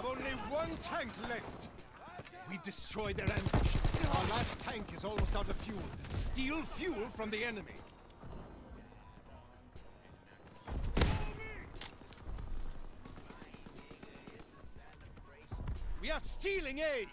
have only one tank left. We destroyed their ambush. Our last tank is almost out of fuel. Steal fuel from the enemy. We are stealing A!